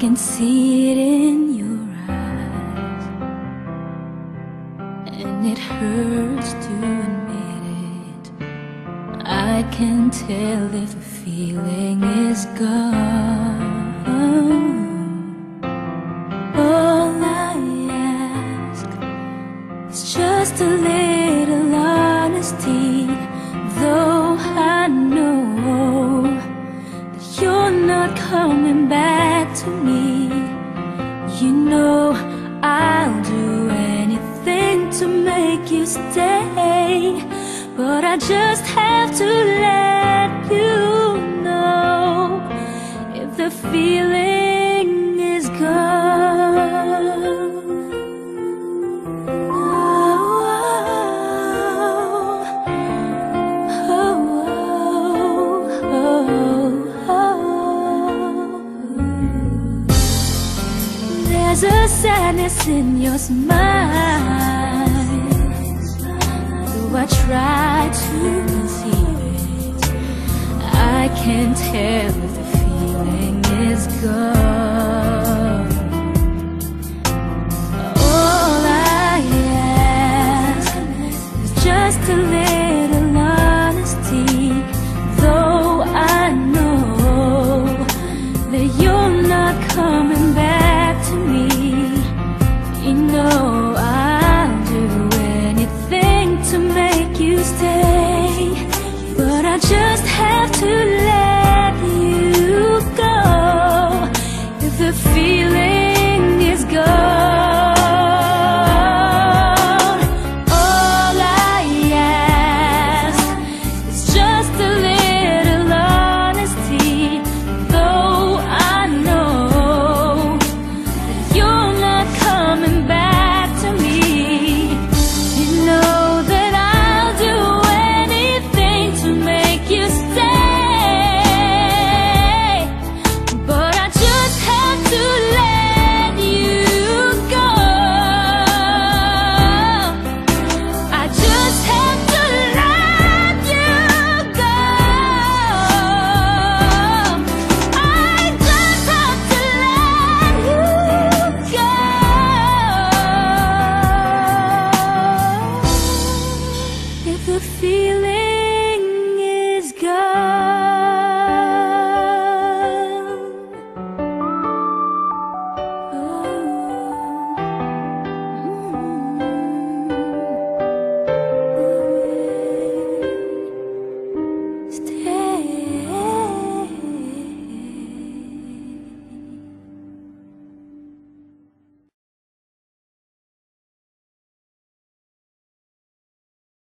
can see it in your it hurts to admit it. I can tell if the feeling is gone. All I ask is just a little honesty, though I know that you're not coming back to me. Stay, but I just have to let you know if the feeling is gone. There's a sadness in your smile. If the feeling is gone.